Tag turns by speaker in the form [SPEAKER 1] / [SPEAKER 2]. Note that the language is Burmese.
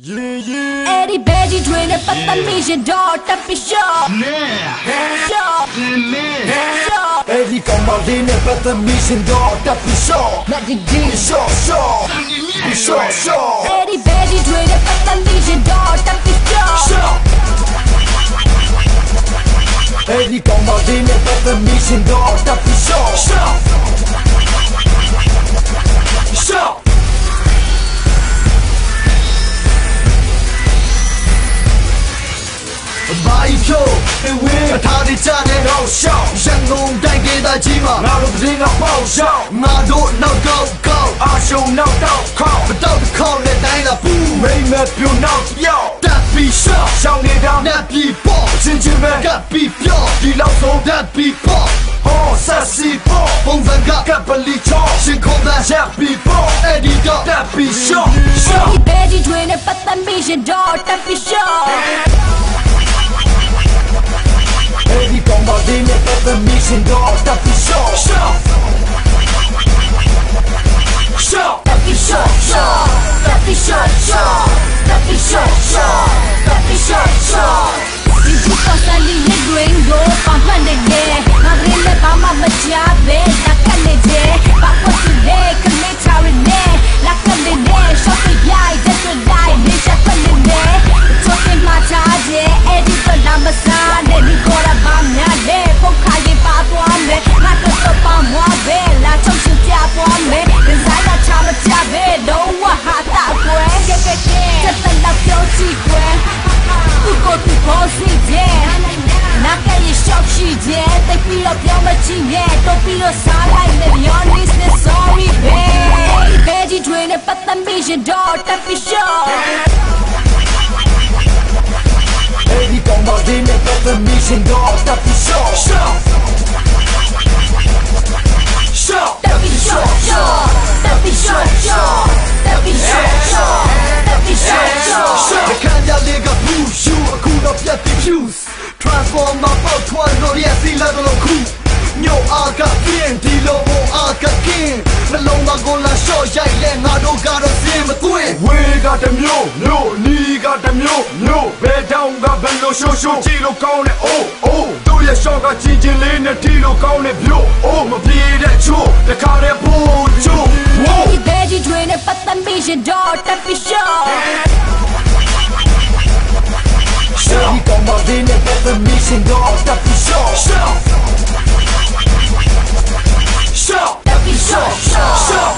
[SPEAKER 1] Yeah, yeah.
[SPEAKER 2] Eddie Betty Dwayne yeah. Papa Mission Door Tapi Show.
[SPEAKER 1] Yeah.
[SPEAKER 2] Show.
[SPEAKER 3] Show. Eddie Kamarine Papa Mission the Tapi Show. Magic D. Show. Show. Show. Show. Eddie Betty Dwayne Papa Mission
[SPEAKER 2] Door Tapi Show.
[SPEAKER 3] Show. Eddie Kamarine Papa
[SPEAKER 2] Mission Door Tapi က်ကြီးမှာငါတို့တ
[SPEAKER 3] င်းကပေါက်ရှောက်ငါတို့နောက်ကောက်ကောက်အာရှုံနောက်တော့ခေါက်မတော့တစ်ခေါက်နဲ့တိုင်းတာဘူးမိမပြူနောက်ပြောက်တက်ပြီးရှောက်ရှောင်းနေတာနက်ပြီးပေါ့ချင်းချင်းပဲကပ်ပြီးပြောက်ဒီလောက်ဆုံးတက်ပြီးပေါ့ဟောဆက်စီပေါ့ပုံစံကကပ်ပလီချောရှင်း
[SPEAKER 2] ကုန်တာရက်ပြီးပေါ့အဲ့ဒီတော့တက်ပြီးရှောက်ရှောက်ဒီဘဲဒီတွင်နဲ့ပတ်သက်ပြီးရင်တော့တက်ပြီးရှောက်
[SPEAKER 3] है तो पियो साला इधर इसने sorry है बेजी ड्रेन ငါတို့ကတော့စင်မသွင်း
[SPEAKER 1] ဝေးကတစ်မျိုးမျိုးနီးကတစ်မျိုးမျိုးဘယ်တောင်ကဘယ်လိုရှိုးရှိုးကြည့်လို့ကောင်းတဲ့အိုးအိုးတို့ရဲ့ shot ကချင်းချင်းလေးနဲ့တီးလို့ကောင်းတဲ့ပြို့အိုးမပြေတဲ့ချိုးတခါတည်းပို့ချိုးဝိုး
[SPEAKER 2] ဒီဘဲကြီးတွင်နဲ့ပတ်သက်မိရင်တော့တက်ပြီးရှော့ရှော့ဒီကောင်မလေးနဲ့ပတ်သက်မိရင်တော့တက်ပြီးရှော့ရှော့ Show! Show! Show!